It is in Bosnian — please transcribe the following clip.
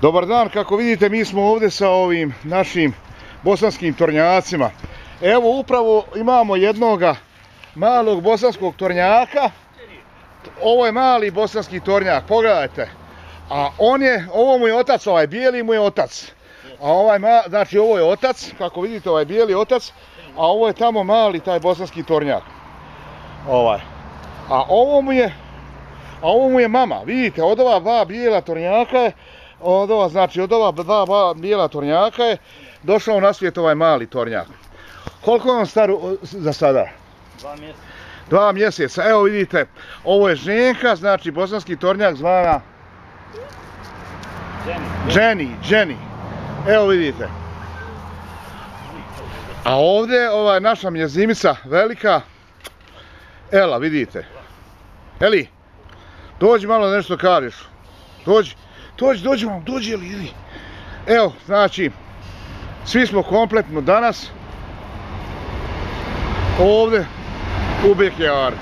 Dobar dan, kako vidite mi smo ovdje sa ovim našim bosanskim tornjacima. Evo upravo imamo jednoga malog bosanskog tornjaka. Ovo je mali bosanski tornjak, pogledajte. A on je, ovo mu je otac, ovaj bijeli mu je otac. A ovaj, ma, znači ovo je otac, kako vidite ovaj bijeli otac, a ovo je tamo mali taj bosanski tornjak. Ovaj. A ovo mu je, a ovo mu je mama, vidite, od ova dva bijela tornjaka je, od ova, znači od ova dva, bijela tornjaka je došao na svijet ovaj mali tornjak. Koliko je on star za sada? Dva mjeseca. Dva mjeseca. Evo vidite, ovo je ženka, znači bosanski tornjak zvana Jenny. Jenny, Jenny. Evo vidite. A ovdje ova naša mjezimica velika. Ela, vidite. Eli, dođi malo nešto kažeš. Dođi, dođi, dođi vam, dođi ili idi. Evo, znači, svi smo kompletno danas ovdje u Bekjaru.